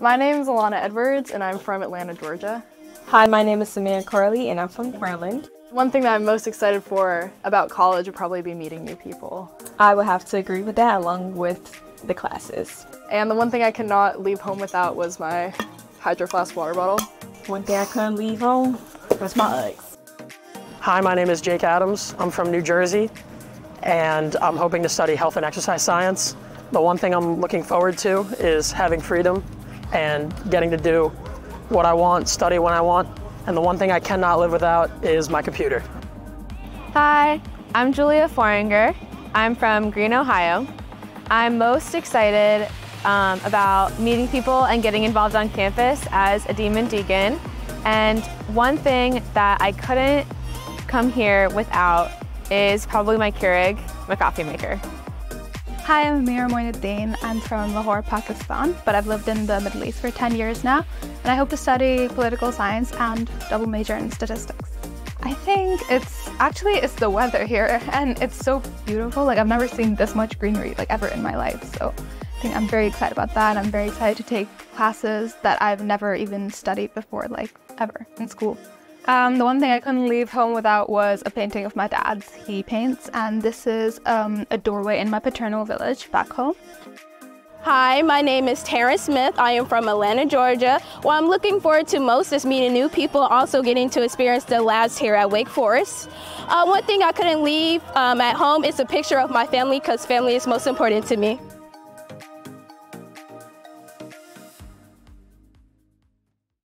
My name is Alana Edwards, and I'm from Atlanta, Georgia. Hi, my name is Samantha Corley, and I'm from Maryland. One thing that I'm most excited for about college would probably be meeting new people. I would have to agree with that, along with the classes. And the one thing I cannot leave home without was my Hydro Flask water bottle. One thing I couldn't leave home was my Uggs. Hi, my name is Jake Adams. I'm from New Jersey, and I'm hoping to study health and exercise science. The one thing I'm looking forward to is having freedom and getting to do what I want, study when I want. And the one thing I cannot live without is my computer. Hi, I'm Julia Foringer. I'm from Green, Ohio. I'm most excited um, about meeting people and getting involved on campus as a Demon Deacon. And one thing that I couldn't come here without is probably my Keurig, my coffee maker. Hi, I'm Amira Moinuddin. I'm from Lahore, Pakistan, but I've lived in the Middle East for 10 years now, and I hope to study political science and double major in statistics. I think it's actually it's the weather here and it's so beautiful. Like I've never seen this much greenery like ever in my life. So I think I'm very excited about that. I'm very excited to take classes that I've never even studied before, like ever in school. Um, the one thing I couldn't leave home without was a painting of my dad's. He paints, and this is um, a doorway in my paternal village back home. Hi, my name is Terrence Smith. I am from Atlanta, Georgia. What I'm looking forward to most is meeting new people, also getting to experience the labs here at Wake Forest. Uh, one thing I couldn't leave um, at home is a picture of my family because family is most important to me.